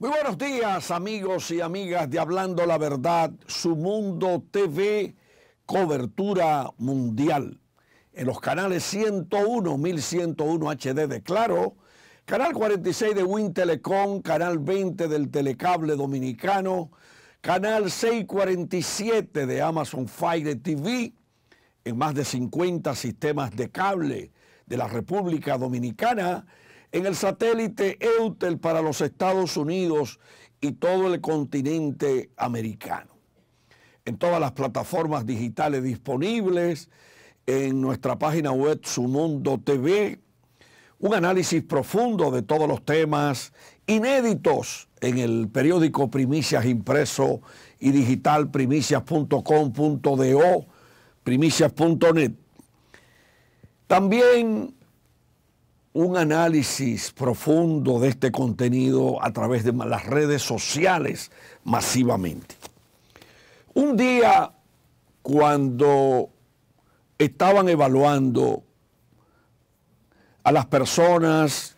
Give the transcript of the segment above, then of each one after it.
Muy buenos días amigos y amigas de Hablando la Verdad, su mundo TV, cobertura mundial. En los canales 101, 1101 HD de Claro, canal 46 de Win Telecom, canal 20 del Telecable Dominicano, canal 647 de Amazon Fire TV, en más de 50 sistemas de cable de la República Dominicana, en el satélite Eutel para los Estados Unidos y todo el continente americano. En todas las plataformas digitales disponibles, en nuestra página web Sumundo TV, un análisis profundo de todos los temas inéditos en el periódico Primicias impreso y digital primicias.com.do, primicias.net. También un análisis profundo de este contenido a través de las redes sociales masivamente. Un día, cuando estaban evaluando a las personas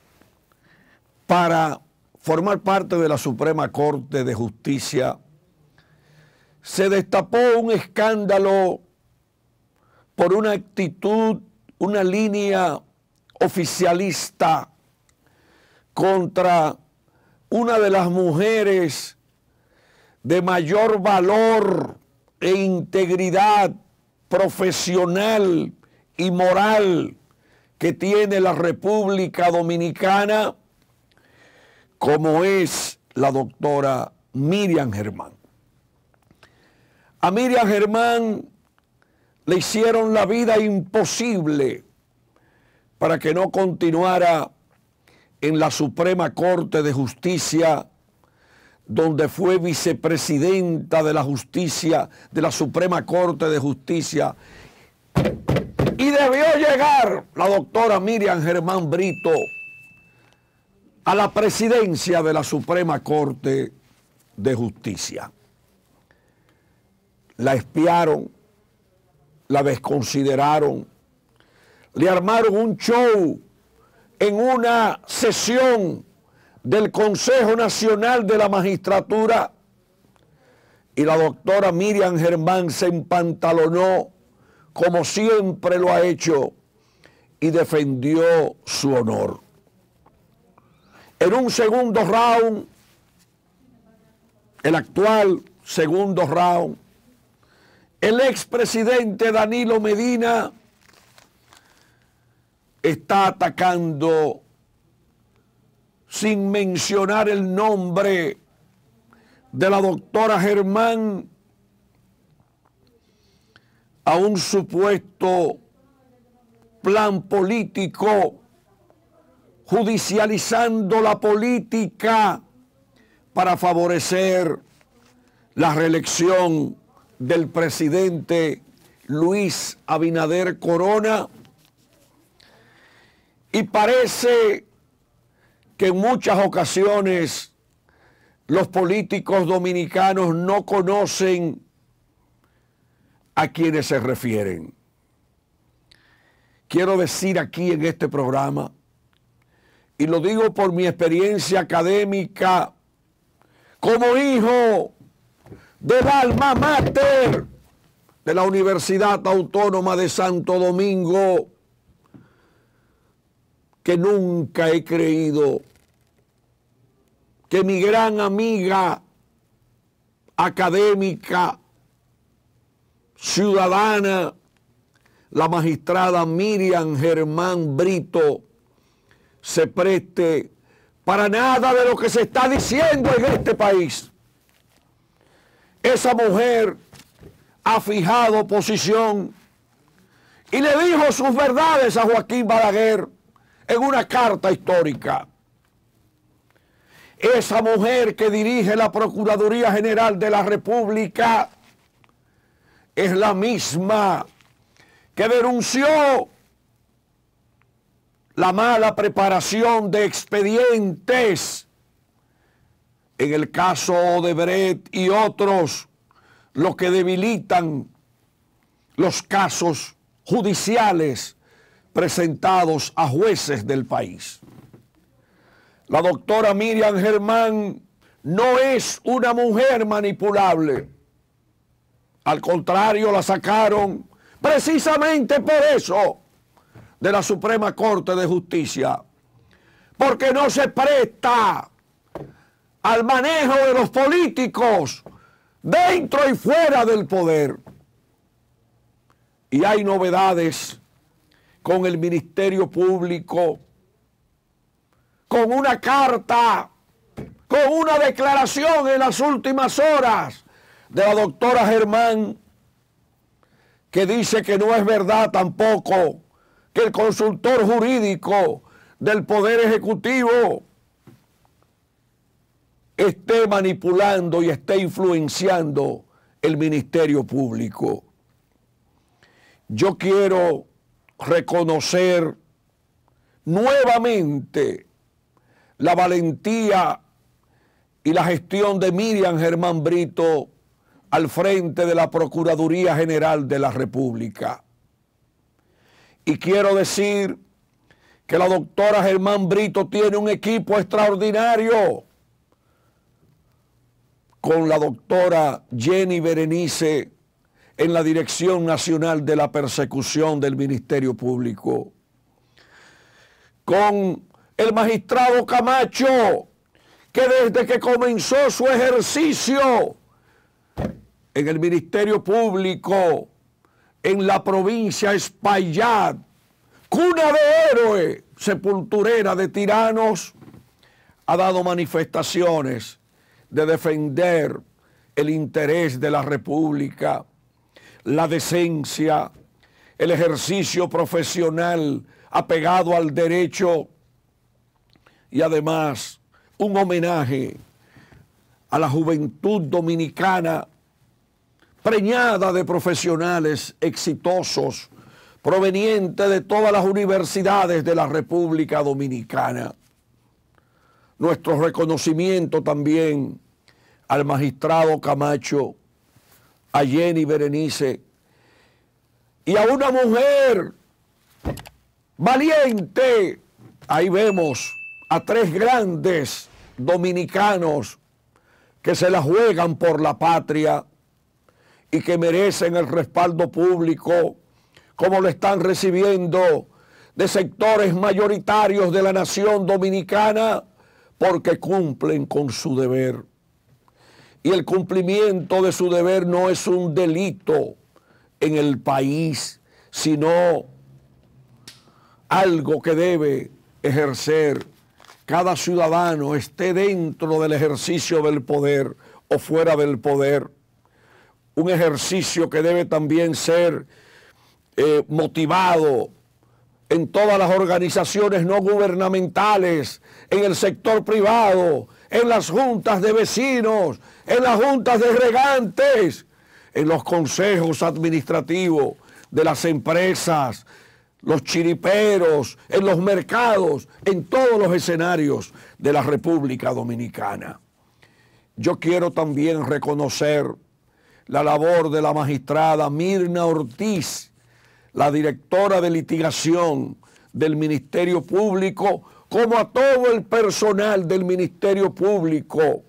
para formar parte de la Suprema Corte de Justicia, se destapó un escándalo por una actitud, una línea oficialista contra una de las mujeres de mayor valor e integridad profesional y moral que tiene la República Dominicana, como es la doctora Miriam Germán. A Miriam Germán le hicieron la vida imposible para que no continuara en la Suprema Corte de Justicia, donde fue vicepresidenta de la justicia, de la Suprema Corte de Justicia. Y debió llegar la doctora Miriam Germán Brito a la presidencia de la Suprema Corte de Justicia. La espiaron, la desconsideraron, le armaron un show en una sesión del Consejo Nacional de la Magistratura y la doctora Miriam Germán se empantalonó como siempre lo ha hecho y defendió su honor. En un segundo round, el actual segundo round, el expresidente Danilo Medina está atacando sin mencionar el nombre de la doctora Germán a un supuesto plan político, judicializando la política para favorecer la reelección del presidente Luis Abinader Corona y parece que en muchas ocasiones los políticos dominicanos no conocen a quienes se refieren. Quiero decir aquí en este programa, y lo digo por mi experiencia académica, como hijo del alma mater de la Universidad Autónoma de Santo Domingo, que nunca he creído que mi gran amiga académica, ciudadana, la magistrada Miriam Germán Brito, se preste para nada de lo que se está diciendo en este país. Esa mujer ha fijado posición y le dijo sus verdades a Joaquín Balaguer en una carta histórica. Esa mujer que dirige la Procuraduría General de la República es la misma que denunció la mala preparación de expedientes en el caso de Brett y otros, lo que debilitan los casos judiciales presentados a jueces del país. La doctora Miriam Germán no es una mujer manipulable. Al contrario, la sacaron precisamente por eso de la Suprema Corte de Justicia. Porque no se presta al manejo de los políticos dentro y fuera del poder. Y hay novedades con el Ministerio Público, con una carta, con una declaración en las últimas horas de la doctora Germán, que dice que no es verdad tampoco que el consultor jurídico del Poder Ejecutivo esté manipulando y esté influenciando el Ministerio Público. Yo quiero reconocer nuevamente la valentía y la gestión de Miriam Germán Brito al frente de la Procuraduría General de la República. Y quiero decir que la doctora Germán Brito tiene un equipo extraordinario con la doctora Jenny Berenice en la Dirección Nacional de la Persecución del Ministerio Público, con el magistrado Camacho, que desde que comenzó su ejercicio en el Ministerio Público, en la provincia Espaillat, cuna de héroe, sepulturera de tiranos, ha dado manifestaciones de defender el interés de la República, la decencia, el ejercicio profesional apegado al derecho y además un homenaje a la juventud dominicana preñada de profesionales exitosos provenientes de todas las universidades de la República Dominicana. Nuestro reconocimiento también al magistrado Camacho, a Jenny Berenice y a una mujer valiente. Ahí vemos a tres grandes dominicanos que se la juegan por la patria y que merecen el respaldo público como lo están recibiendo de sectores mayoritarios de la nación dominicana porque cumplen con su deber. Y el cumplimiento de su deber no es un delito en el país, sino algo que debe ejercer cada ciudadano, esté dentro del ejercicio del poder o fuera del poder. Un ejercicio que debe también ser eh, motivado en todas las organizaciones no gubernamentales, en el sector privado, en las juntas de vecinos, en las juntas de regantes, en los consejos administrativos de las empresas, los chiriperos, en los mercados, en todos los escenarios de la República Dominicana. Yo quiero también reconocer la labor de la magistrada Mirna Ortiz, la directora de litigación del Ministerio Público, como a todo el personal del Ministerio Público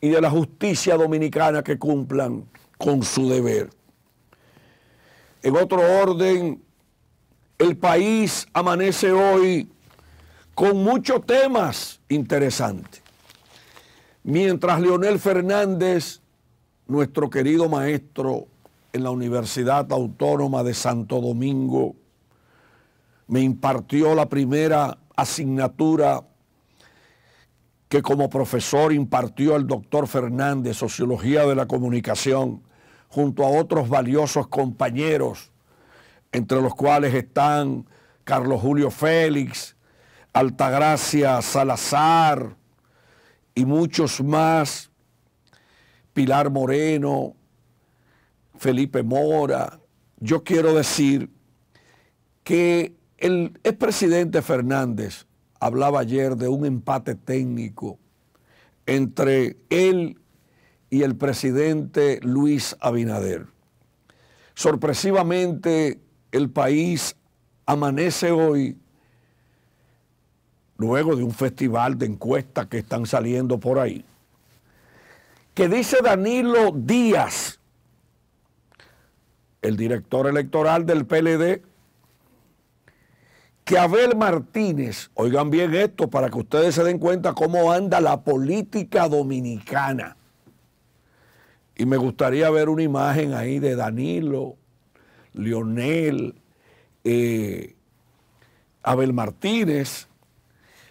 y de la justicia dominicana que cumplan con su deber. En otro orden, el país amanece hoy con muchos temas interesantes. Mientras Leonel Fernández nuestro querido maestro en la Universidad Autónoma de Santo Domingo me impartió la primera asignatura que como profesor impartió el doctor Fernández, Sociología de la Comunicación, junto a otros valiosos compañeros, entre los cuales están Carlos Julio Félix, Altagracia Salazar y muchos más Pilar Moreno, Felipe Mora. Yo quiero decir que el expresidente Fernández hablaba ayer de un empate técnico entre él y el presidente Luis Abinader. Sorpresivamente, el país amanece hoy, luego de un festival de encuestas que están saliendo por ahí, que dice Danilo Díaz, el director electoral del PLD, que Abel Martínez, oigan bien esto para que ustedes se den cuenta cómo anda la política dominicana. Y me gustaría ver una imagen ahí de Danilo, Lionel, eh, Abel Martínez.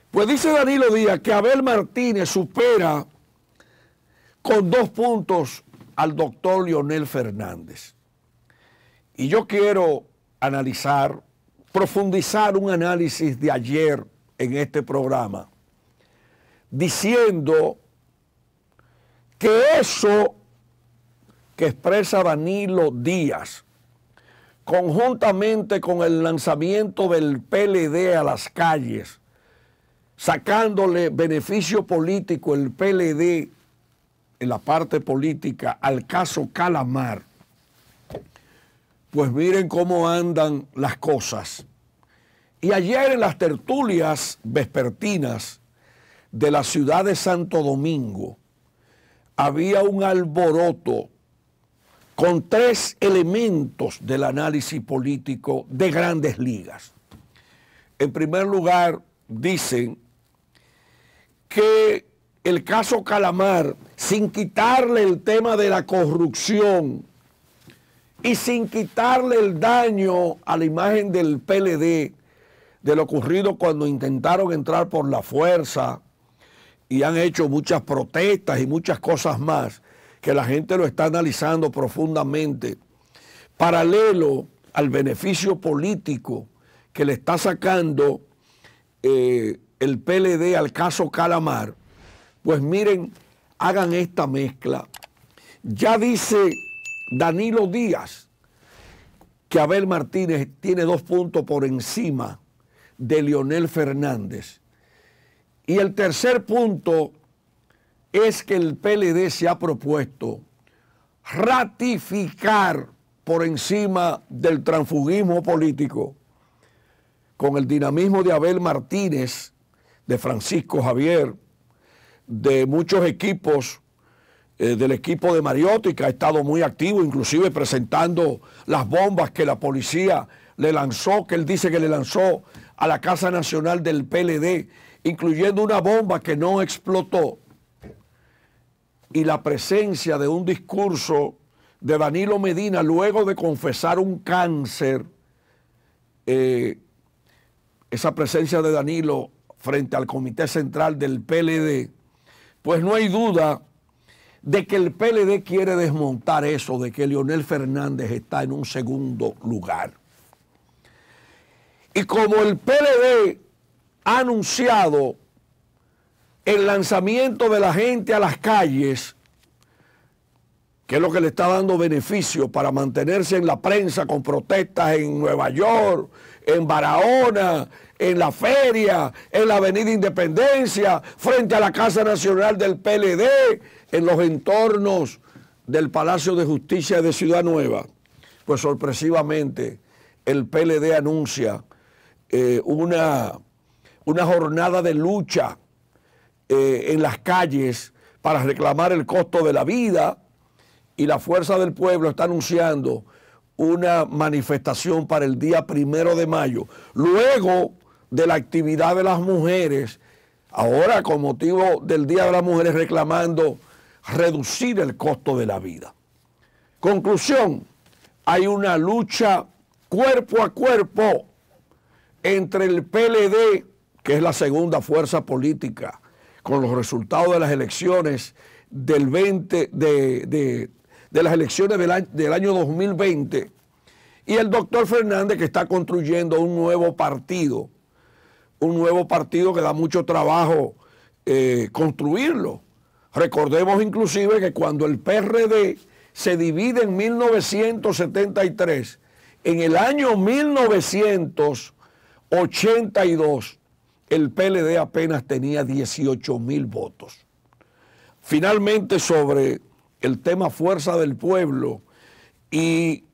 Pues dice Danilo Díaz que Abel Martínez supera con dos puntos al doctor Lionel Fernández. Y yo quiero analizar profundizar un análisis de ayer en este programa, diciendo que eso que expresa Danilo Díaz, conjuntamente con el lanzamiento del PLD a las calles, sacándole beneficio político el PLD en la parte política al caso Calamar, pues miren cómo andan las cosas. Y ayer en las tertulias vespertinas de la ciudad de Santo Domingo había un alboroto con tres elementos del análisis político de grandes ligas. En primer lugar, dicen que el caso Calamar, sin quitarle el tema de la corrupción, y sin quitarle el daño a la imagen del PLD de lo ocurrido cuando intentaron entrar por la fuerza y han hecho muchas protestas y muchas cosas más que la gente lo está analizando profundamente, paralelo al beneficio político que le está sacando eh, el PLD al caso Calamar, pues miren, hagan esta mezcla. Ya dice Danilo Díaz, que Abel Martínez tiene dos puntos por encima de Leonel Fernández. Y el tercer punto es que el PLD se ha propuesto ratificar por encima del transfugismo político con el dinamismo de Abel Martínez, de Francisco Javier, de muchos equipos eh, del equipo de Mariotti, que ha estado muy activo, inclusive presentando las bombas que la policía le lanzó, que él dice que le lanzó a la Casa Nacional del PLD, incluyendo una bomba que no explotó, y la presencia de un discurso de Danilo Medina luego de confesar un cáncer, eh, esa presencia de Danilo frente al Comité Central del PLD, pues no hay duda de que el PLD quiere desmontar eso, de que Leonel Fernández está en un segundo lugar. Y como el PLD ha anunciado el lanzamiento de la gente a las calles, que es lo que le está dando beneficio para mantenerse en la prensa con protestas en Nueva York, en Barahona, en la feria, en la Avenida Independencia, frente a la Casa Nacional del PLD, en los entornos del Palacio de Justicia de Ciudad Nueva, pues sorpresivamente el PLD anuncia eh, una, una, jornada de lucha eh, en las calles para reclamar el costo de la vida y la Fuerza del Pueblo está anunciando una manifestación para el día primero de mayo, luego de la actividad de las mujeres, ahora con motivo del Día de las Mujeres reclamando reducir el costo de la vida. Conclusión, hay una lucha cuerpo a cuerpo entre el PLD, que es la segunda fuerza política, con los resultados de las elecciones del 20, de, las elecciones del del año 2020, y el doctor Fernández que está construyendo un nuevo partido, un nuevo partido que da mucho trabajo eh, construirlo. Recordemos inclusive que cuando el PRD se divide en 1973, en el año 1982, el PLD apenas tenía 18 mil votos. Finalmente, sobre el tema fuerza del pueblo y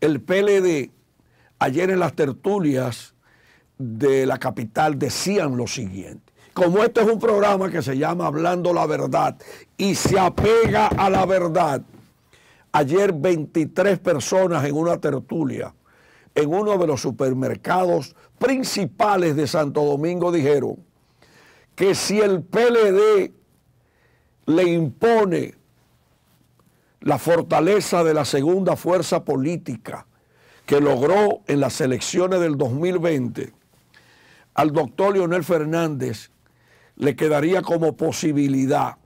el PLD, ayer en las tertulias de la capital decían lo siguiente, como este es un programa que se llama Hablando la Verdad y se apega a la verdad, ayer 23 personas en una tertulia en uno de los supermercados principales de Santo Domingo dijeron que si el PLD le impone la fortaleza de la segunda fuerza política que logró en las elecciones del 2020, al doctor Leonel Fernández le quedaría como posibilidad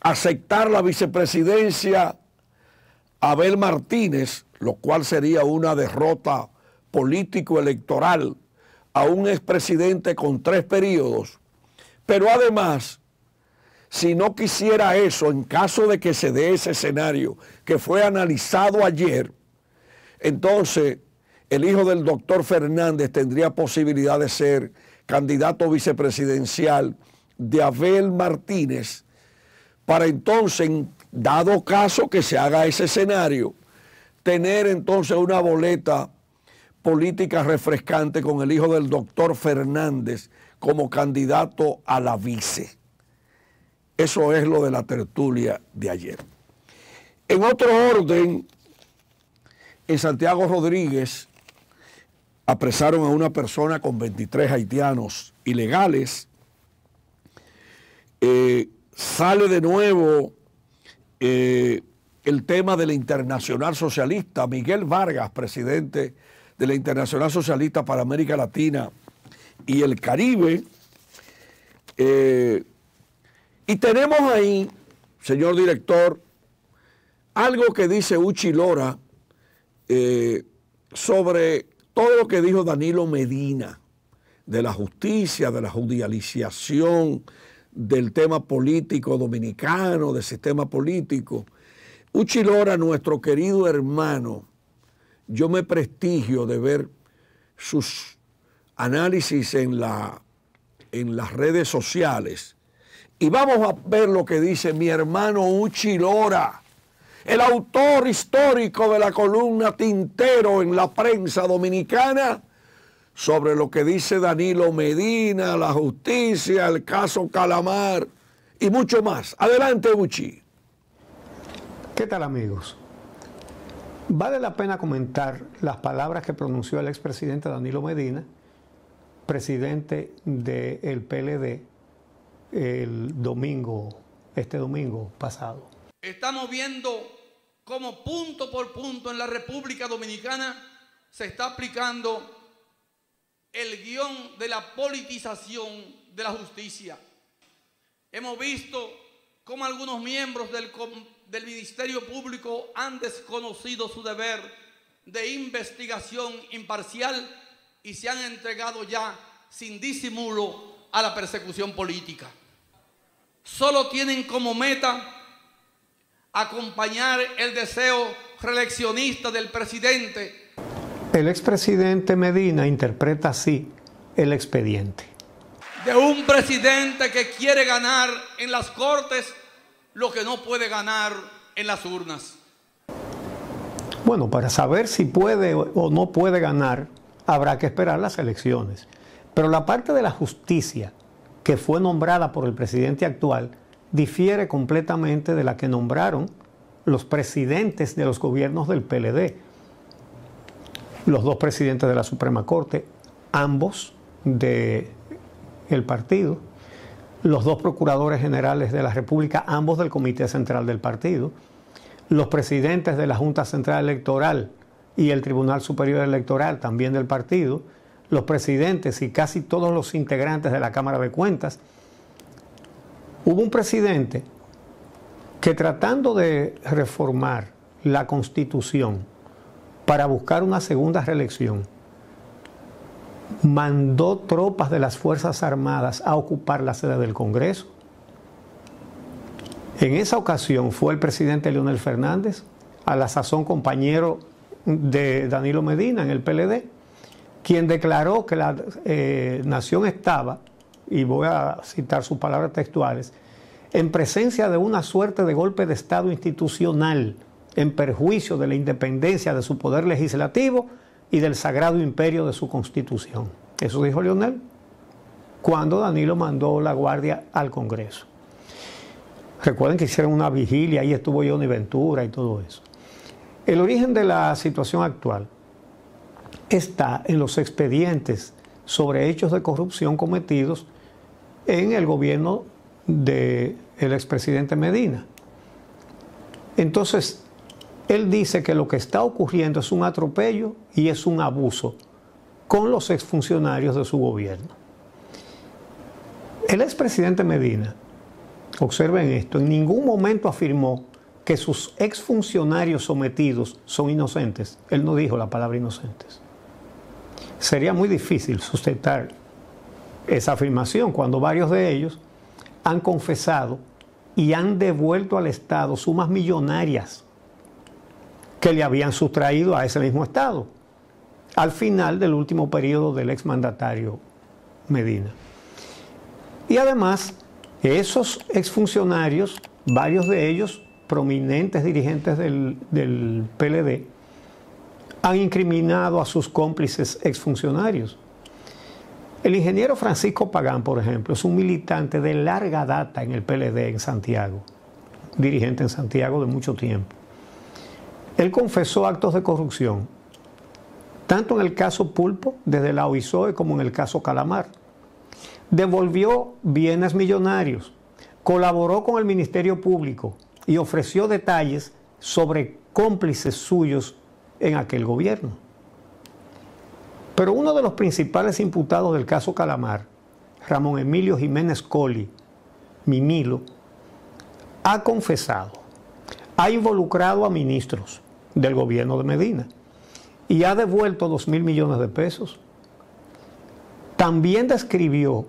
aceptar la vicepresidencia Abel Martínez, lo cual sería una derrota político-electoral a un expresidente con tres periodos, pero además si no quisiera eso, en caso de que se dé ese escenario que fue analizado ayer, entonces el hijo del doctor Fernández tendría posibilidad de ser candidato vicepresidencial de Abel Martínez, para entonces, dado caso que se haga ese escenario, tener entonces una boleta política refrescante con el hijo del doctor Fernández como candidato a la vice. Eso es lo de la tertulia de ayer. En otro orden, en Santiago Rodríguez apresaron a una persona con 23 haitianos ilegales. Eh, sale de nuevo eh, el tema de la Internacional Socialista. Miguel Vargas, presidente de la Internacional Socialista para América Latina y el Caribe, eh, y tenemos ahí, señor director, algo que dice Uchi Lora sobre todo lo que dijo Danilo Medina de la justicia, de la judicialización del tema político dominicano, del sistema político. Uchi Lora, nuestro querido hermano, yo me prestigio de ver sus análisis en, la, en las redes sociales y vamos a ver lo que dice mi hermano Uchi Lora, el autor histórico de la columna Tintero en la prensa dominicana, sobre lo que dice Danilo Medina, la justicia, el caso Calamar y mucho más. Adelante, Uchi. ¿Qué tal amigos? Vale la pena comentar las palabras que pronunció el expresidente Danilo Medina, presidente del PLD, el domingo, este domingo pasado. Estamos viendo cómo punto por punto en la República Dominicana se está aplicando el guion de la politización de la justicia. Hemos visto cómo algunos miembros del, del Ministerio Público han desconocido su deber de investigación imparcial y se han entregado ya sin disimulo a la persecución política solo tienen como meta acompañar el deseo reeleccionista del presidente. El expresidente Medina interpreta así el expediente. De un presidente que quiere ganar en las cortes lo que no puede ganar en las urnas. Bueno, para saber si puede o no puede ganar, habrá que esperar las elecciones. Pero la parte de la justicia que fue nombrada por el presidente actual difiere completamente de la que nombraron los presidentes de los gobiernos del PLD. Los dos presidentes de la Suprema Corte, ambos del el partido, los dos procuradores generales de la República, ambos del Comité Central del partido, los presidentes de la Junta Central Electoral y el Tribunal Superior Electoral, también del partido, los presidentes y casi todos los integrantes de la Cámara de Cuentas, hubo un presidente que tratando de reformar la constitución para buscar una segunda reelección, mandó tropas de las Fuerzas Armadas a ocupar la sede del Congreso. En esa ocasión fue el presidente Leonel Fernández, a la sazón compañero de Danilo Medina en el PLD, quien declaró que la eh, nación estaba, y voy a citar sus palabras textuales, en presencia de una suerte de golpe de Estado institucional en perjuicio de la independencia de su poder legislativo y del sagrado imperio de su constitución. Eso dijo Leonel. cuando Danilo mandó la guardia al Congreso. Recuerden que hicieron una vigilia, ahí estuvo Johnny Ventura y todo eso. El origen de la situación actual está en los expedientes sobre hechos de corrupción cometidos en el gobierno del expresidente Medina. Entonces, él dice que lo que está ocurriendo es un atropello y es un abuso con los exfuncionarios de su gobierno. El expresidente Medina, observen esto, en ningún momento afirmó que sus exfuncionarios sometidos son inocentes. Él no dijo la palabra inocentes. Sería muy difícil sustentar esa afirmación cuando varios de ellos han confesado y han devuelto al Estado sumas millonarias que le habían sustraído a ese mismo Estado al final del último periodo del exmandatario Medina. Y además, esos exfuncionarios, varios de ellos prominentes dirigentes del, del PLD, han incriminado a sus cómplices exfuncionarios. El ingeniero Francisco Pagán, por ejemplo, es un militante de larga data en el PLD en Santiago, dirigente en Santiago de mucho tiempo. Él confesó actos de corrupción, tanto en el caso Pulpo, desde la OISOE, como en el caso Calamar. Devolvió bienes millonarios, colaboró con el Ministerio Público y ofreció detalles sobre cómplices suyos en aquel gobierno. Pero uno de los principales imputados del caso Calamar, Ramón Emilio Jiménez Coli, Mimilo, ha confesado, ha involucrado a ministros del gobierno de Medina y ha devuelto dos mil millones de pesos. También describió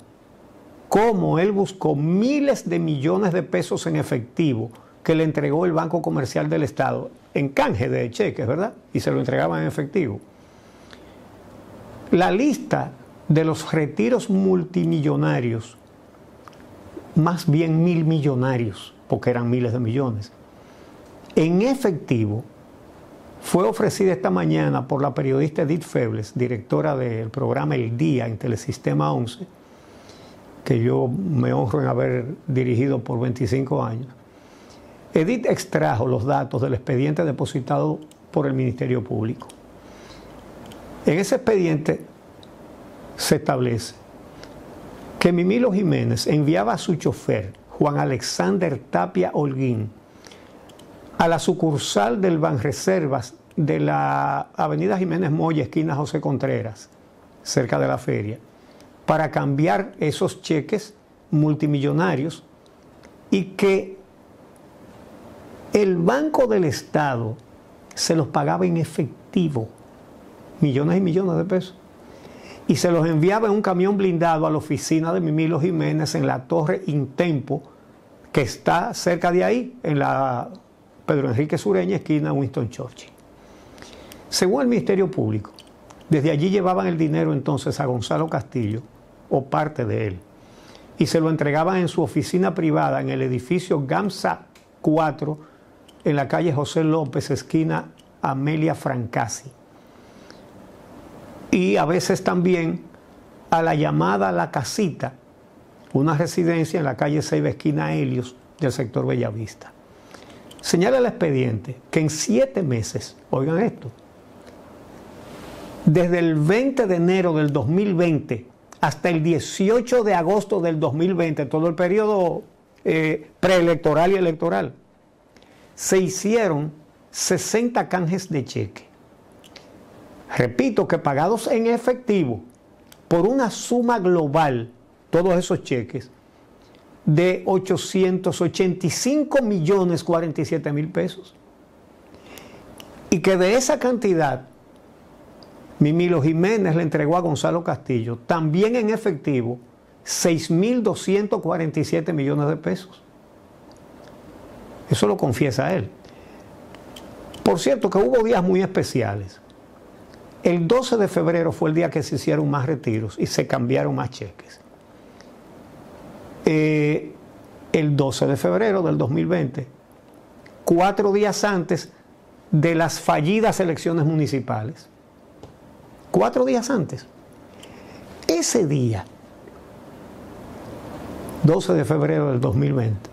cómo él buscó miles de millones de pesos en efectivo que le entregó el Banco Comercial del Estado en canje de cheques, ¿verdad? Y se lo entregaban en efectivo la lista de los retiros multimillonarios, más bien mil millonarios, porque eran miles de millones, en efectivo, fue ofrecida esta mañana por la periodista Edith Febles, directora del programa El Día en Telesistema 11, que yo me honro en haber dirigido por 25 años. Edith extrajo los datos del expediente depositado por el Ministerio Público. En ese expediente se establece que Mimilo Jiménez enviaba a su chofer, Juan Alexander Tapia Holguín, a la sucursal del Banreservas de la Avenida Jiménez Moya, esquina José Contreras, cerca de la feria, para cambiar esos cheques multimillonarios y que el Banco del Estado se los pagaba en efectivo millones y millones de pesos. Y se los enviaba en un camión blindado a la oficina de Mimilo Jiménez en la Torre Intempo, que está cerca de ahí, en la Pedro Enrique Sureña, esquina Winston Churchill. Según el Ministerio Público, desde allí llevaban el dinero entonces a Gonzalo Castillo, o parte de él, y se lo entregaban en su oficina privada en el edificio GAMSA 4, en la calle José López, esquina Amelia Francasi y a veces también a la llamada La Casita, una residencia en la calle Seiba, esquina Helios, del sector Bellavista. Señala el expediente que en siete meses, oigan esto, desde el 20 de enero del 2020 hasta el 18 de agosto del 2020, todo el periodo eh, preelectoral y electoral, se hicieron 60 canjes de cheque repito que pagados en efectivo por una suma global, todos esos cheques, de 885 millones 47 mil pesos. Y que de esa cantidad, Mimilo Jiménez le entregó a Gonzalo Castillo, también en efectivo, 6.247 millones de pesos. Eso lo confiesa él. Por cierto que hubo días muy especiales. El 12 de febrero fue el día que se hicieron más retiros y se cambiaron más cheques. Eh, el 12 de febrero del 2020, cuatro días antes de las fallidas elecciones municipales. Cuatro días antes. Ese día, 12 de febrero del 2020.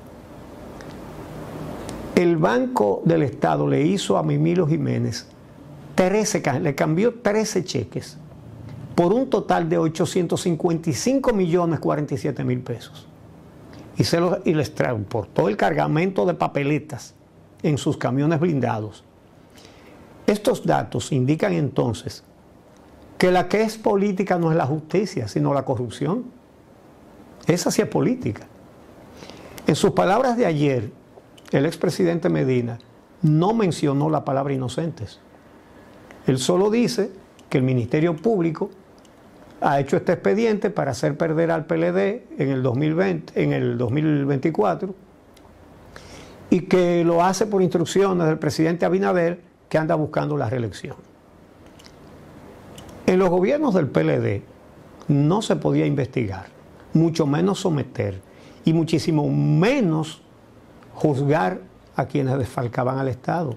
El Banco del Estado le hizo a Mimilo Jiménez 13, le cambió 13 cheques por un total de 855 millones 47 mil pesos. Y, se lo, y les transportó el cargamento de papeletas en sus camiones blindados. Estos datos indican entonces que la que es política no es la justicia, sino la corrupción. Esa sí es política. En sus palabras de ayer, el expresidente Medina no mencionó la palabra inocentes. Él solo dice que el Ministerio Público ha hecho este expediente para hacer perder al PLD en el 2020, en el 2024 y que lo hace por instrucciones del presidente Abinader que anda buscando la reelección. En los gobiernos del PLD no se podía investigar, mucho menos someter y muchísimo menos juzgar a quienes desfalcaban al Estado.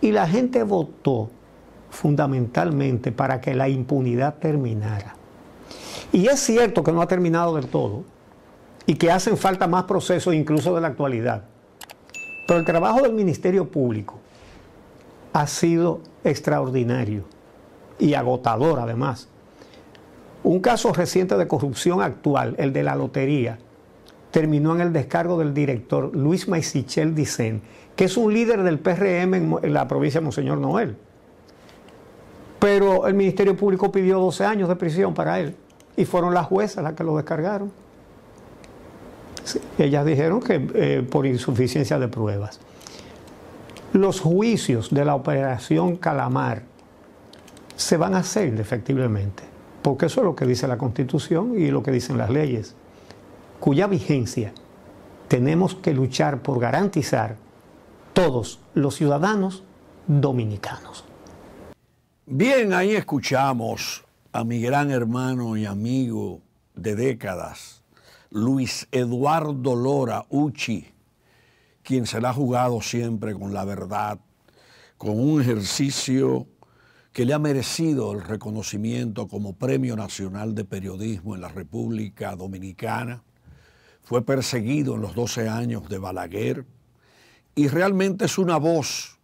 Y la gente votó fundamentalmente para que la impunidad terminara. Y es cierto que no ha terminado del todo y que hacen falta más procesos incluso de la actualidad. Pero el trabajo del Ministerio Público ha sido extraordinario y agotador además. Un caso reciente de corrupción actual, el de la lotería, terminó en el descargo del director Luis Maisichel Dicen, que es un líder del PRM en, la provincia de Monseñor Noel. Pero el Ministerio Público pidió 12 años de prisión para él y fueron las juezas las que lo descargaron. ellas dijeron que eh, por insuficiencia de pruebas. Los juicios de la operación Calamar se van a hacer efectivamente, porque eso es lo que dice la Constitución y lo que dicen las leyes cuya vigencia tenemos que luchar por garantizar todos los ciudadanos dominicanos. Bien, ahí escuchamos a mi gran hermano y amigo de décadas, Luis Eduardo Lora Uchi, quien se la ha jugado siempre con la verdad, con un ejercicio que le ha merecido el reconocimiento como Premio Nacional de Periodismo en la República Dominicana. Fue perseguido en los 12 años de Balaguer y realmente es una voz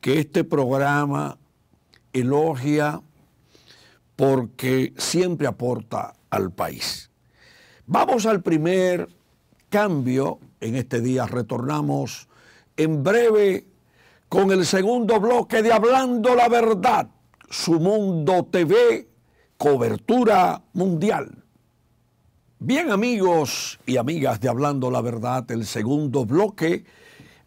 que este programa elogia porque siempre aporta al país. Vamos al primer cambio en este día. Retornamos en breve con el segundo bloque de Hablando la Verdad, su mundo TV, cobertura mundial. Bien amigos y amigas de Hablando la Verdad, el segundo bloque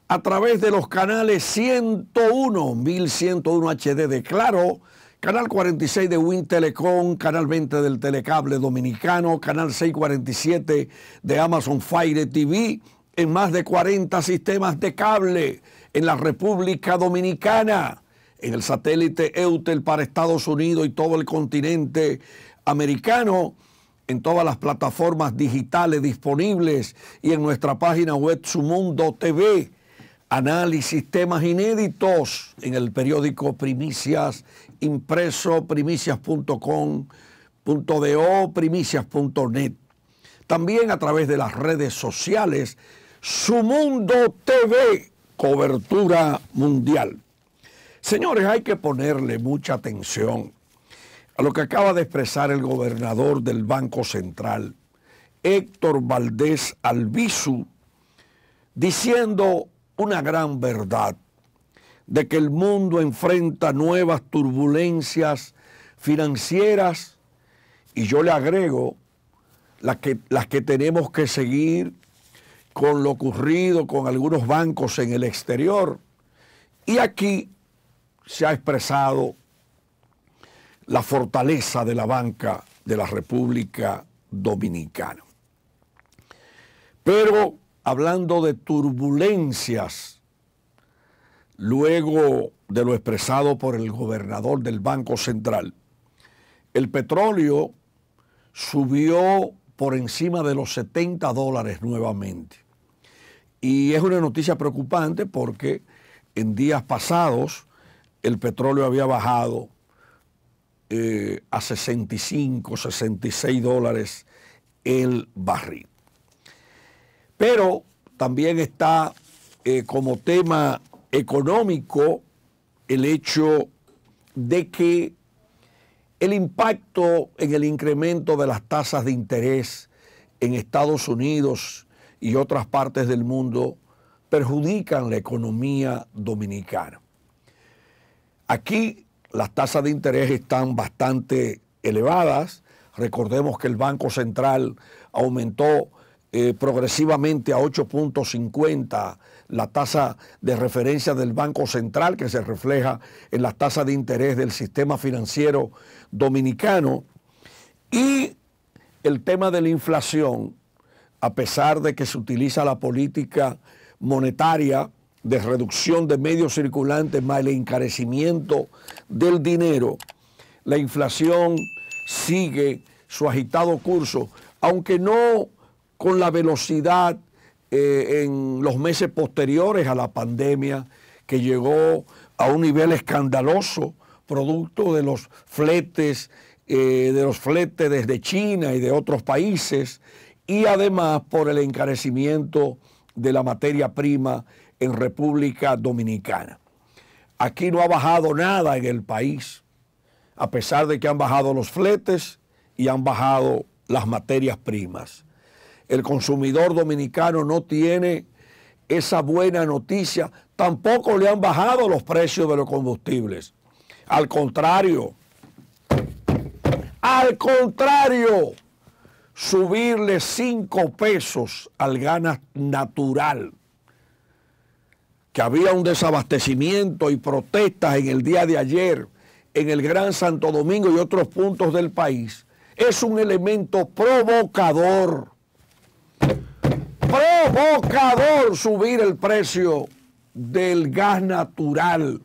a través de los canales 101, 1101 HD de Claro, canal 46 de Win Telecom, canal 20 del Telecable Dominicano, canal 647 de Amazon Fire TV, en más de 40 sistemas de cable en la República Dominicana, en el satélite Eutel para Estados Unidos y todo el continente americano en todas las plataformas digitales disponibles y en nuestra página web Sumundo TV. Análisis, temas inéditos en el periódico Primicias, impreso primicias.com.do, primicias.net. También a través de las redes sociales, Sumundo TV, cobertura mundial. Señores, hay que ponerle mucha atención a lo que acaba de expresar el gobernador del Banco Central, Héctor Valdés Albizu, diciendo una gran verdad de que el mundo enfrenta nuevas turbulencias financieras y yo le agrego las que, las que tenemos que seguir con lo ocurrido con algunos bancos en el exterior. Y aquí se ha expresado la fortaleza de la banca de la República Dominicana. Pero hablando de turbulencias, luego de lo expresado por el gobernador del Banco Central, el petróleo subió por encima de los 70 dólares nuevamente. Y es una noticia preocupante porque en días pasados el petróleo había bajado eh, a 65, 66 dólares el barril. Pero también está eh, como tema económico el hecho de que el impacto en el incremento de las tasas de interés en Estados Unidos y otras partes del mundo perjudican la economía dominicana. Aquí las tasas de interés están bastante elevadas. Recordemos que el Banco Central aumentó eh, progresivamente a 8.50 la tasa de referencia del Banco Central que se refleja en las tasas de interés del sistema financiero dominicano. Y el tema de la inflación, a pesar de que se utiliza la política monetaria de reducción de medios circulantes más el encarecimiento del dinero, la inflación sigue su agitado curso, aunque no con la velocidad eh, en los meses posteriores a la pandemia que llegó a un nivel escandaloso, producto de los fletes, eh, de los fletes desde China y de otros países, y además por el encarecimiento de la materia prima en República Dominicana. Aquí no ha bajado nada en el país, a pesar de que han bajado los fletes y han bajado las materias primas el consumidor dominicano no tiene esa buena noticia. Tampoco le han bajado los precios de los combustibles. Al contrario, al contrario, subirle cinco pesos al gana natural, que había un desabastecimiento y protestas en el día de ayer en el Gran Santo Domingo y otros puntos del país, es un elemento provocador provocador subir el precio del gas natural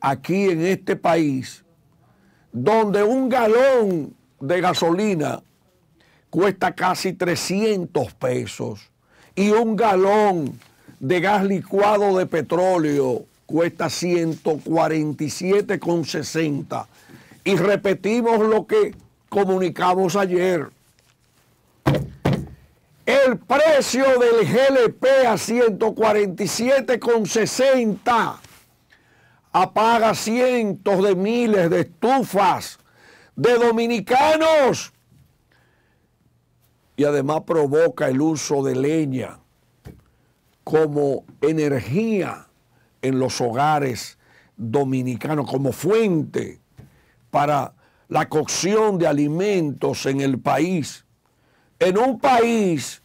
aquí en este país, donde un galón de gasolina cuesta casi 300 pesos y un galón de gas licuado de petróleo cuesta 147,60. Y repetimos lo que comunicamos ayer el precio del GLP a 147,60 apaga cientos de miles de estufas de dominicanos y además provoca el uso de leña como energía en los hogares dominicanos, como fuente para la cocción de alimentos en el país. En un país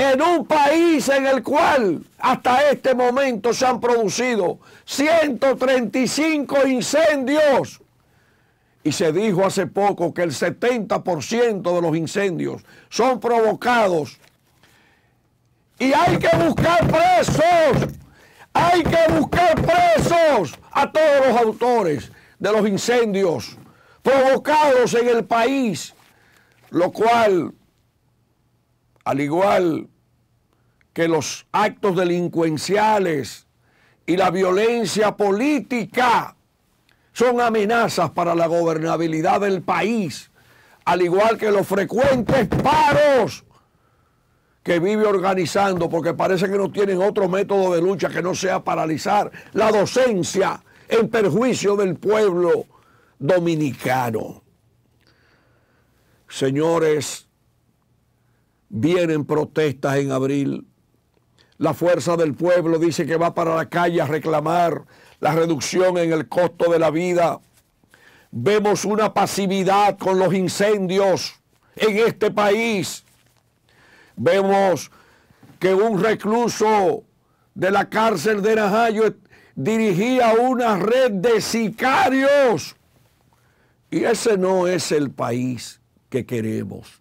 en un país en el cual hasta este momento se han producido 135 incendios. Y se dijo hace poco que el 70% de los incendios son provocados. Y hay que buscar presos. Hay que buscar presos a todos los autores de los incendios provocados en el país. Lo cual al igual que los actos delincuenciales y la violencia política, son amenazas para la gobernabilidad del país, al igual que los frecuentes paros que vive organizando, porque parece que no tienen otro método de lucha que no sea paralizar la docencia en perjuicio del pueblo dominicano. Señores, Vienen protestas en abril. La fuerza del pueblo dice que va para la calle a reclamar la reducción en el costo de la vida. Vemos una pasividad con los incendios en este país. Vemos que un recluso de la cárcel de Najayo dirigía una red de sicarios. Y ese no es el país que queremos.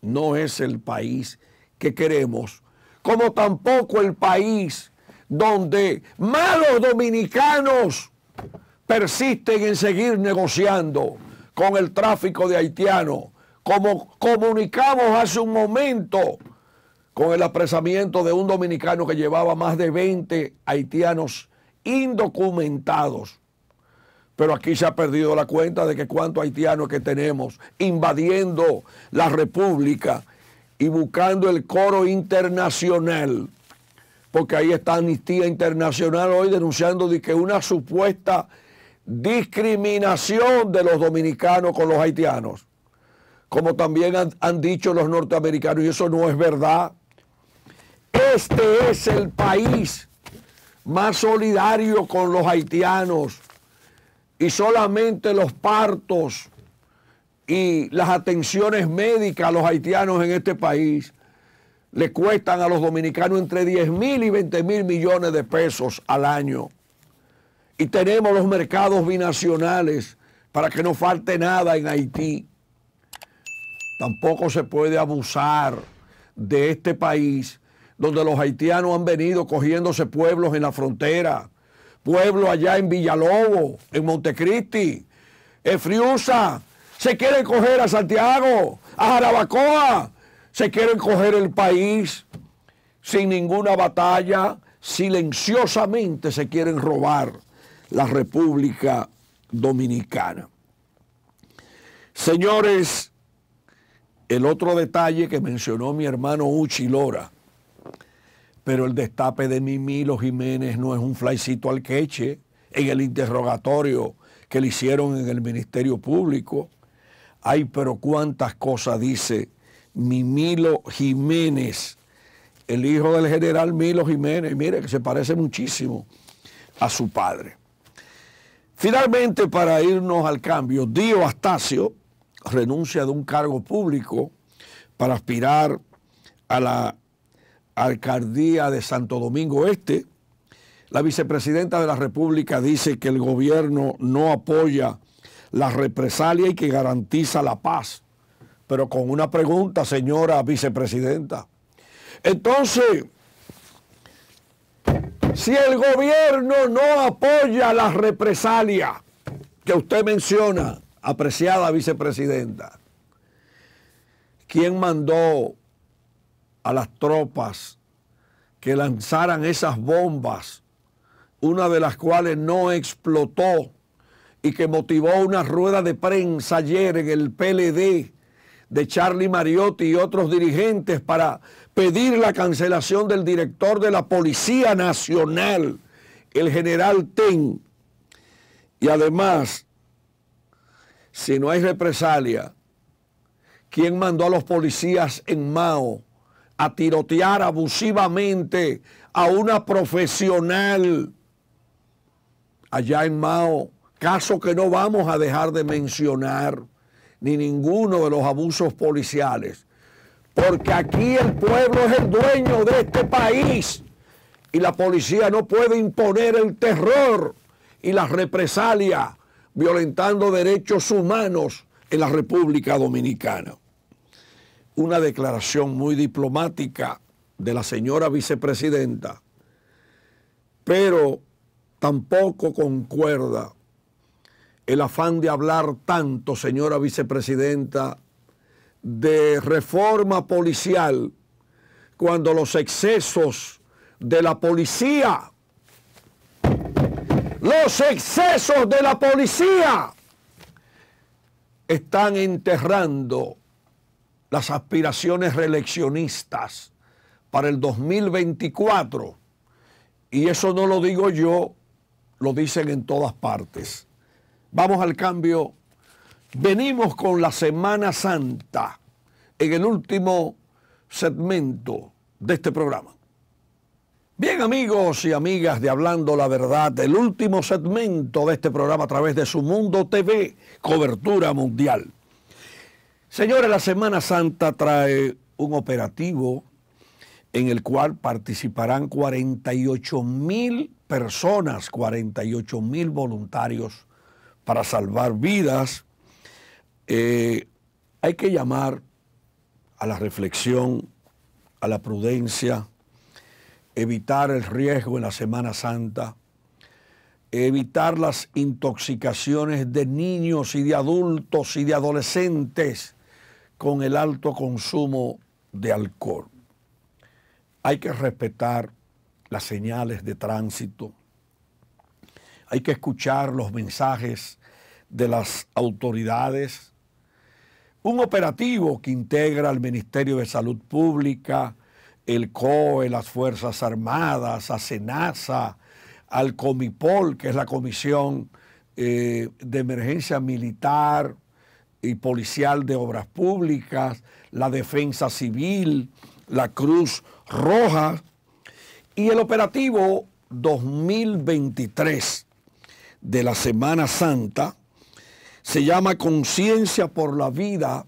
No es el país que queremos, como tampoco el país donde malos dominicanos persisten en seguir negociando con el tráfico de haitianos, como comunicamos hace un momento con el apresamiento de un dominicano que llevaba más de 20 haitianos indocumentados pero aquí se ha perdido la cuenta de que cuántos haitianos que tenemos invadiendo la República y buscando el coro internacional, porque ahí está Amnistía Internacional hoy denunciando de que una supuesta discriminación de los dominicanos con los haitianos, como también han, han dicho los norteamericanos, y eso no es verdad. Este es el país más solidario con los haitianos y solamente los partos y las atenciones médicas a los haitianos en este país le cuestan a los dominicanos entre 10 mil y 20 mil millones de pesos al año. Y tenemos los mercados binacionales para que no falte nada en Haití. Tampoco se puede abusar de este país donde los haitianos han venido cogiéndose pueblos en la frontera, pueblos allá en Villalobo, en Montecristi, en Friusa, se quieren coger a Santiago, a Jarabacoa, se quieren coger el país sin ninguna batalla, silenciosamente se quieren robar la República Dominicana. Señores, el otro detalle que mencionó mi hermano Uchi Lora, pero el destape de Mimilo Jiménez no es un flycito al queche en el interrogatorio que le hicieron en el Ministerio Público. Ay, pero cuántas cosas dice Mimilo Jiménez, el hijo del general Milo Jiménez. Mire que se parece muchísimo a su padre. Finalmente, para irnos al cambio, Dio Astacio renuncia de un cargo público para aspirar a la alcaldía de Santo Domingo Este. La vicepresidenta de la República dice que el gobierno no apoya la represalia y que garantiza la paz. Pero con una pregunta, señora vicepresidenta. Entonces, si el gobierno no apoya la represalia que usted menciona, apreciada vicepresidenta, ¿quién mandó a las tropas que lanzaran esas bombas, una de las cuales no explotó y que motivó una rueda de prensa ayer en el PLD de Charlie Mariotti y otros dirigentes para pedir la cancelación del director de la Policía Nacional, el general Ten. Y además, si no hay represalia, ¿quién mandó a los policías en Mao a tirotear abusivamente a una profesional allá en Mao? Caso que no vamos a dejar de mencionar, ni ninguno de los abusos policiales. Porque aquí el pueblo es el dueño de este país y la policía no puede imponer el terror y la represalia violentando derechos humanos en la República Dominicana. Una declaración muy diplomática de la señora vicepresidenta, pero tampoco concuerda el afán de hablar tanto, señora vicepresidenta, de reforma policial cuando los excesos de la policía, los excesos de la policía están enterrando las aspiraciones reeleccionistas para el 2024. Y eso no lo digo yo, lo dicen en todas partes. Vamos al cambio. Venimos con la Semana Santa en el último segmento de este programa. Bien amigos y amigas de Hablando la Verdad, el último segmento de este programa a través de su Mundo TV, cobertura mundial. Señores, la Semana Santa trae un operativo en el cual participarán 48 mil personas, 48 mil voluntarios para salvar vidas, eh, hay que llamar a la reflexión, a la prudencia, evitar el riesgo en la Semana Santa, evitar las intoxicaciones de niños y de adultos y de adolescentes con el alto consumo de alcohol. Hay que respetar las señales de tránsito, hay que escuchar los mensajes de las autoridades, Un operativo que integra al Ministerio de Salud Pública, el COE, las Fuerzas Armadas, a SENASA, al COMIPOL, que es la Comisión eh, de Emergencia Militar y Policial de Obras Públicas, la Defensa Civil, la Cruz Roja, y el operativo 2023 de la Semana Santa se llama Conciencia por la Vida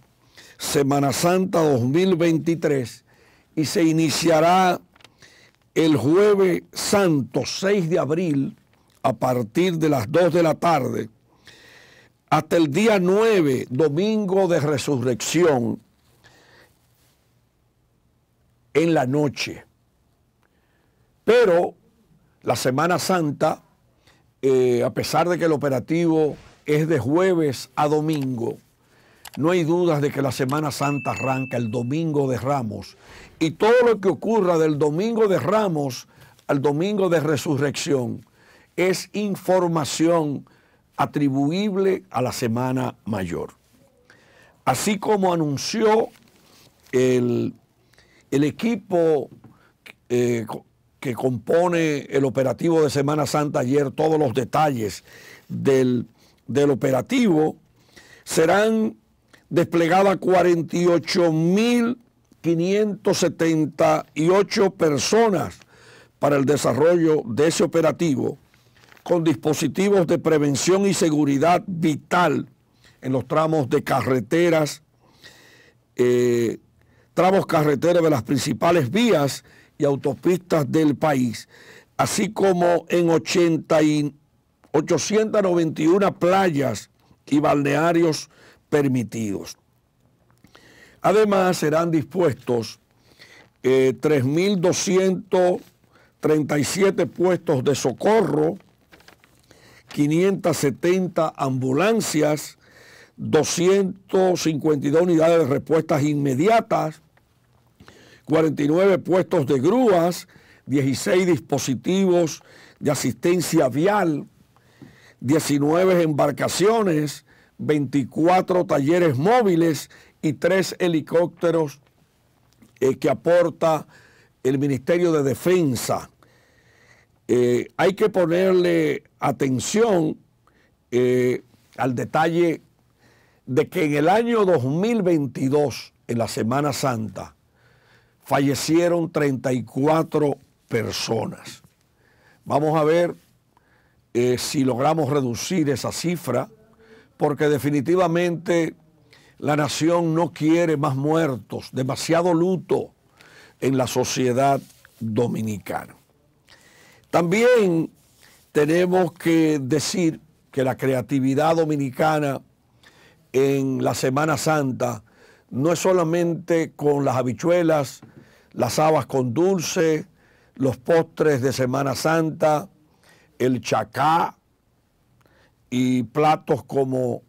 Semana Santa 2023 y se iniciará el jueves santo 6 de abril a partir de las 2 de la tarde hasta el día 9, domingo de resurrección, en la noche. Pero la Semana Santa, eh, a pesar de que el operativo es de jueves a domingo, no hay dudas de que la Semana Santa arranca el domingo de Ramos y todo lo que ocurra del domingo de Ramos al domingo de resurrección es información atribuible a la Semana Mayor. Así como anunció el, equipo eh, que compone el operativo de Semana Santa ayer, todos los detalles del, del operativo, serán desplegadas 48.578 personas para el desarrollo de ese operativo con dispositivos de prevención y seguridad vital en los tramos de carreteras, eh, tramos carreteros de las principales vías y autopistas del país, así como en 80 y 891 playas y balnearios permitidos. Además, serán dispuestos 3.237 eh, puestos de socorro, 570 ambulancias, 252 unidades de respuestas inmediatas, 49 puestos de grúas, 16 dispositivos de asistencia vial, 19 embarcaciones, 24 talleres móviles y 3 helicópteros eh, que aporta el Ministerio de Defensa. Eh, hay que ponerle atención eh, al detalle de que en el año 2022, en la Semana Santa, fallecieron 34 personas. Vamos a ver eh, si logramos reducir esa cifra, porque definitivamente la nación no quiere más muertos, demasiado luto en la sociedad dominicana. También tenemos que decir que la creatividad dominicana en la Semana Santa no es solamente con las habichuelas, las habas con dulce, los postres de Semana Santa, el chacá y platos como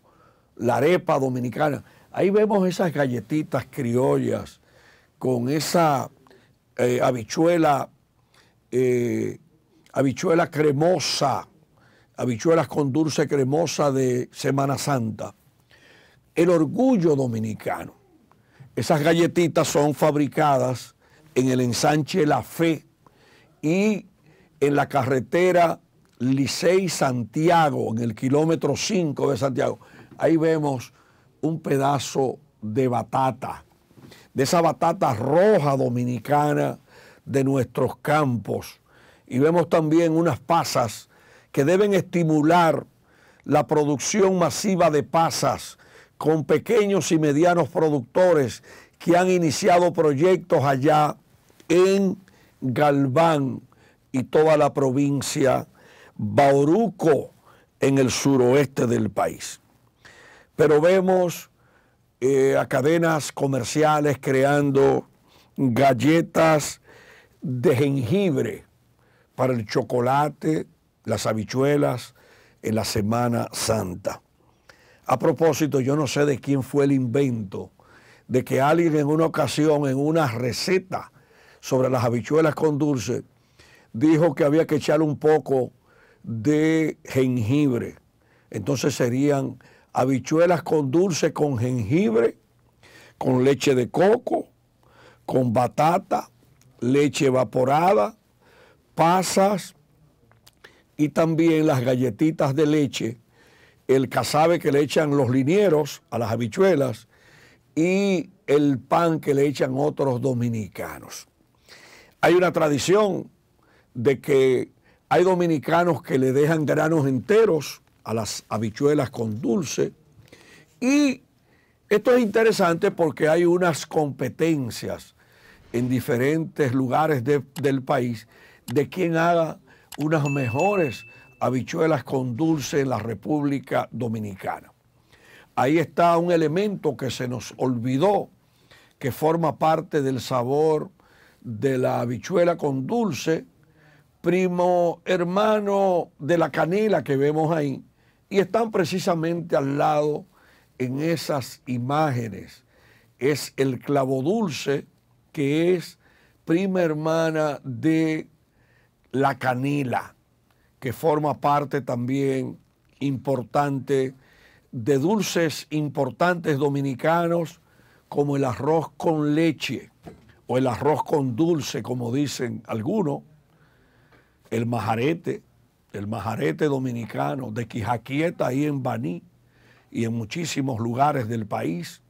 la arepa dominicana. Ahí vemos esas galletitas criollas con esa eh, habichuela eh, habichuela cremosa, habichuelas con dulce cremosa de Semana Santa. El orgullo dominicano. Esas galletitas son fabricadas en el ensanche La Fe y en la carretera Licey Santiago, en el kilómetro 5 de Santiago. Ahí vemos un pedazo de batata, de esa batata roja dominicana de nuestros campos y vemos también unas pasas que deben estimular la producción masiva de pasas con pequeños y medianos productores que han iniciado proyectos allá en Galván y toda la provincia Bauruco en el suroeste del país. Pero vemos eh, a cadenas comerciales creando galletas de jengibre para el chocolate, las habichuelas en la Semana Santa. A propósito, yo no sé de quién fue el invento de que alguien en una ocasión, en una receta sobre las habichuelas con dulce, dijo que había que echarle un poco de jengibre. Entonces serían habichuelas con dulce con jengibre con leche de coco, con batata, leche evaporada, pasas y también las galletitas de leche, el casabe que le echan los linieros a las habichuelas y el pan que le echan otros dominicanos. Hay una tradición de que hay dominicanos que le dejan granos enteros a las habichuelas con dulce y esto es interesante porque hay unas competencias en diferentes lugares del país de quien haga unas mejores habichuelas con dulce en la República Dominicana. Ahí está un elemento que se nos olvidó, que forma parte del sabor de la habichuela con dulce, primo hermano de la canela que vemos ahí, y están precisamente al lado en esas imágenes. Es el clavo dulce, que es prima hermana de la canela, que forma parte también importante de dulces importantes dominicanos como el arroz con leche o el arroz con dulce, como dicen algunos, el majarete, el majarete dominicano de Quijaquieta ahí en Baní y en muchísimos lugares del país.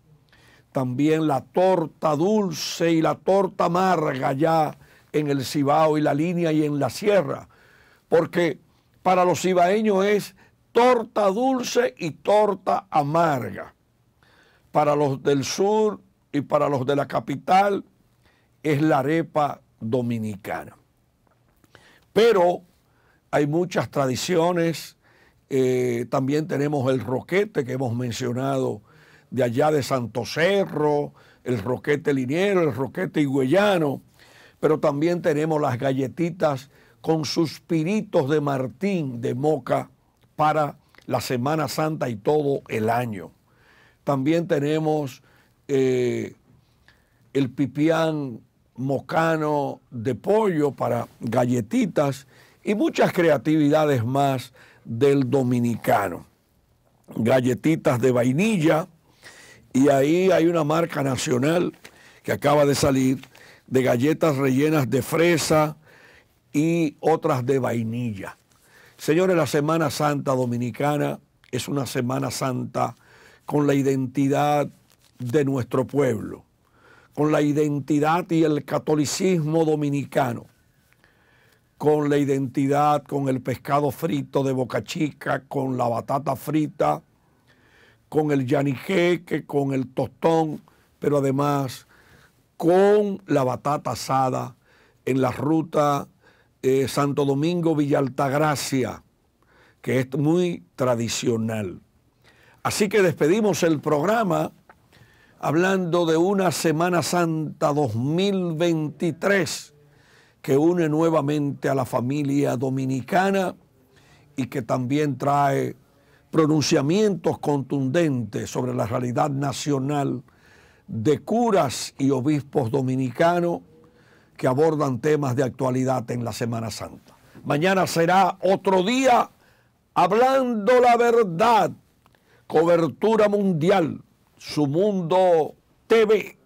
También la torta dulce y la torta amarga allá en el Cibao y la línea y en la sierra. Porque para los cibaeños es torta dulce y torta amarga. Para los del sur y para los de la capital es la arepa dominicana. Pero hay muchas tradiciones. Eh, también tenemos el roquete que hemos mencionado de allá de Santo Cerro, el roquete liniero, el roquete higüeyano, pero también tenemos las galletitas con suspiritos de Martín de Moca para la Semana Santa y todo el año. También tenemos eh, el pipián mocano de pollo para galletitas y muchas creatividades más del dominicano. Galletitas de vainilla y ahí hay una marca nacional que acaba de salir de galletas rellenas de fresa y otras de vainilla. Señores, la Semana Santa Dominicana es una Semana Santa con la identidad de nuestro pueblo, con la identidad y el catolicismo dominicano, con la identidad, con el pescado frito de Boca Chica, con la batata frita, con el yaniqueque, con el tostón, pero además con la batata asada en la ruta eh, Santo Domingo Villa Altagracia, que es muy tradicional. Así que despedimos el programa hablando de una Semana Santa 2023 que une nuevamente a la familia dominicana y que también trae pronunciamientos contundentes sobre la realidad nacional de curas y obispos dominicanos que abordan temas de actualidad en la Semana Santa. Mañana será otro día hablando la verdad, cobertura mundial, su mundo TV.